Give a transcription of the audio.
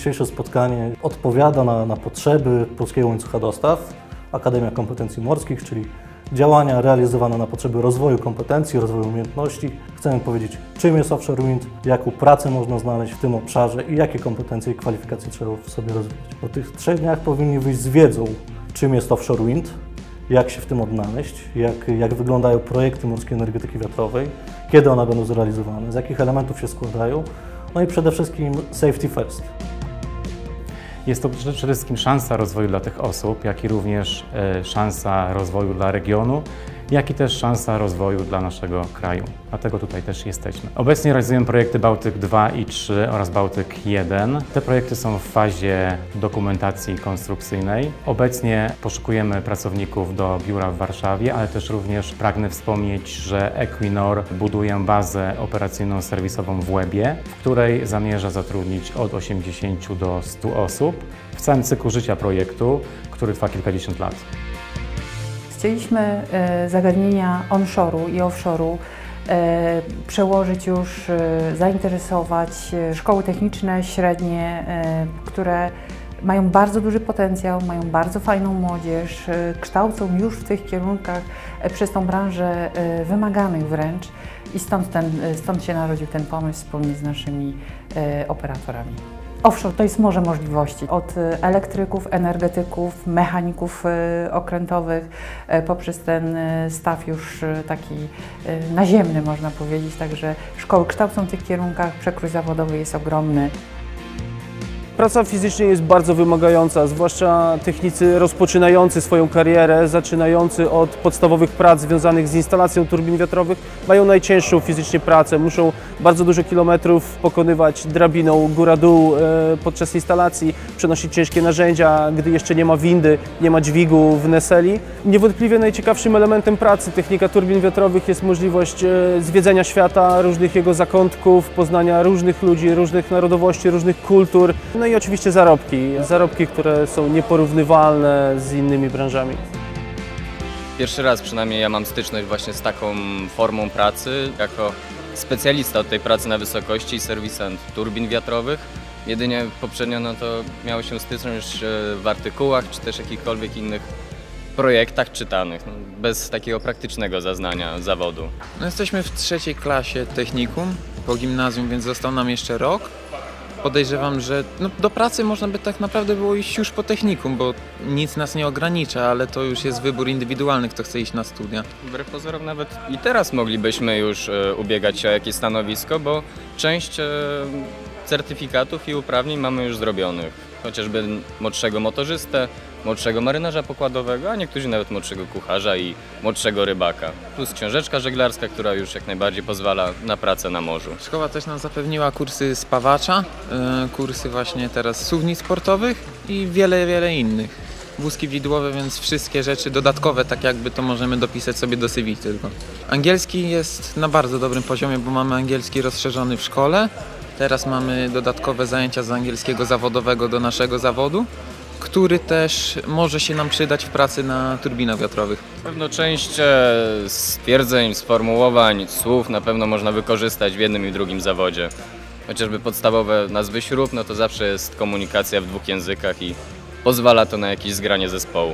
dzisiejsze spotkanie odpowiada na, na potrzeby polskiego łańcucha dostaw. Akademia Kompetencji Morskich, czyli działania realizowane na potrzeby rozwoju kompetencji, rozwoju umiejętności. Chcemy powiedzieć, czym jest offshore wind, jaką pracę można znaleźć w tym obszarze i jakie kompetencje i kwalifikacje trzeba w sobie rozwijać. Po tych trzech dniach powinni wyjść z wiedzą, czym jest offshore wind, jak się w tym odnaleźć, jak, jak wyglądają projekty morskiej energetyki wiatrowej, kiedy one będą zrealizowane, z jakich elementów się składają, no i przede wszystkim safety first. Jest to przede wszystkim szansa rozwoju dla tych osób, jak i również e, szansa rozwoju dla regionu, jak i też szansa rozwoju dla naszego kraju. Dlatego tutaj też jesteśmy. Obecnie realizujemy projekty Bałtyk 2 i 3 oraz Bałtyk 1. Te projekty są w fazie dokumentacji konstrukcyjnej. Obecnie poszukujemy pracowników do biura w Warszawie, ale też również pragnę wspomnieć, że Equinor buduje bazę operacyjną serwisową w Łebie, w której zamierza zatrudnić od 80 do 100 osób w całym cyklu życia projektu, który trwa kilkadziesiąt lat. Chcieliśmy e, zagadnienia onshore'u i offshore'u e, przełożyć już, e, zainteresować szkoły techniczne, średnie, które mają bardzo duży potencjał, mają bardzo fajną młodzież, kształcą już w tych kierunkach przez tą branżę wymaganych wręcz i stąd, ten, stąd się narodził ten pomysł wspólnie z naszymi operatorami. Offshore to jest morze możliwości. Od y, elektryków, energetyków, mechaników y, okrętowych, y, poprzez ten staw już taki naziemny można powiedzieć. Także szkoły kształcą w tych kierunkach, przekrój zawodowy jest ogromny. Praca fizycznie jest bardzo wymagająca, zwłaszcza technicy rozpoczynający swoją karierę, zaczynający od podstawowych prac związanych z instalacją turbin wiatrowych, mają najcięższą fizycznie pracę. Muszą bardzo dużo kilometrów pokonywać drabiną góra-dół e, podczas instalacji, przenosić ciężkie narzędzia, gdy jeszcze nie ma windy, nie ma dźwigu w Neseli. Niewątpliwie najciekawszym elementem pracy technika turbin wiatrowych jest możliwość e, zwiedzenia świata, różnych jego zakątków, poznania różnych ludzi, różnych narodowości, różnych kultur. No i oczywiście zarobki. Zarobki, które są nieporównywalne z innymi branżami. Pierwszy raz przynajmniej ja mam styczność właśnie z taką formą pracy, jako specjalista od tej pracy na wysokości i serwisant turbin wiatrowych. Jedynie poprzednio no to miało się styczność e, w artykułach czy też jakichkolwiek innych projektach czytanych, no, bez takiego praktycznego zaznania zawodu. No jesteśmy w trzeciej klasie technikum po gimnazjum, więc został nam jeszcze rok podejrzewam, że no, do pracy można by tak naprawdę było iść już po technikum, bo nic nas nie ogranicza, ale to już jest wybór indywidualny, kto chce iść na studia. Wbrew pozorom nawet i teraz moglibyśmy już e, ubiegać się o jakieś stanowisko, bo część e, certyfikatów i uprawnień mamy już zrobionych. Chociażby młodszego motorzystę, młodszego marynarza pokładowego, a niektórzy nawet młodszego kucharza i młodszego rybaka. Plus książeczka żeglarska, która już jak najbardziej pozwala na pracę na morzu. Szkoła też nam zapewniła kursy spawacza, e, kursy właśnie teraz suwni sportowych i wiele, wiele innych. Wózki widłowe, więc wszystkie rzeczy dodatkowe, tak jakby to możemy dopisać sobie do CV tylko. Angielski jest na bardzo dobrym poziomie, bo mamy angielski rozszerzony w szkole. Teraz mamy dodatkowe zajęcia z angielskiego zawodowego do naszego zawodu który też może się nam przydać w pracy na turbinach wiatrowych. Pewno część e, stwierdzeń, sformułowań, słów na pewno można wykorzystać w jednym i drugim zawodzie. Chociażby podstawowe nazwy śrub, no to zawsze jest komunikacja w dwóch językach i pozwala to na jakieś zgranie zespołu.